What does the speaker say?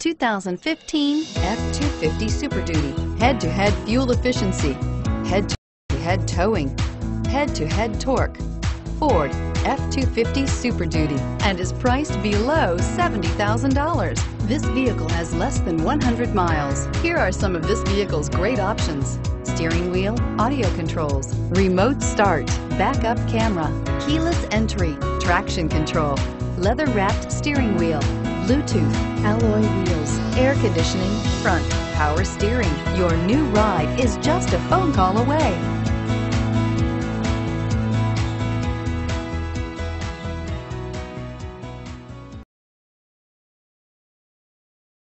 2015 F-250 Super Duty. Head-to-head fuel efficiency, head-to-head towing, head-to-head torque. Ford F-250 Super Duty and is priced below $70,000. This vehicle has less than 100 miles. Here are some of this vehicle's great options. Steering wheel, audio controls, remote start, backup camera, keyless entry, traction control, leather wrapped steering wheel, Bluetooth, alloy wheels, air conditioning, front, power steering. Your new ride is just a phone call away.